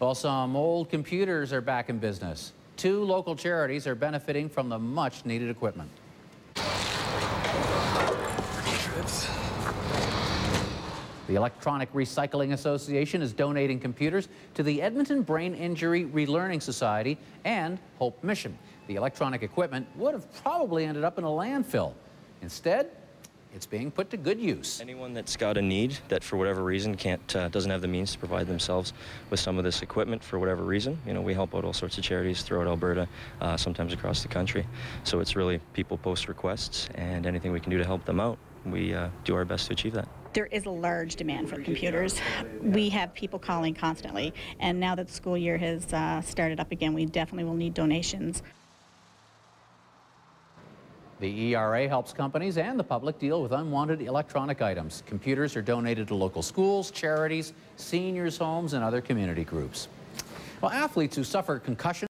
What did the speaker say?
Well, some old computers are back in business. Two local charities are benefiting from the much needed equipment. The Electronic Recycling Association is donating computers to the Edmonton Brain Injury Relearning Society and Hope Mission. The electronic equipment would have probably ended up in a landfill. Instead, it's being put to good use. Anyone that's got a need that for whatever reason can't uh, doesn't have the means to provide themselves with some of this equipment for whatever reason, you know, we help out all sorts of charities throughout Alberta, uh, sometimes across the country. So it's really people post requests and anything we can do to help them out, we uh, do our best to achieve that. There is a large demand for computers. We have people calling constantly, and now that the school year has uh, started up again, we definitely will need donations. The ERA helps companies and the public deal with unwanted electronic items. Computers are donated to local schools, charities, seniors' homes, and other community groups. Well, athletes who suffer concussion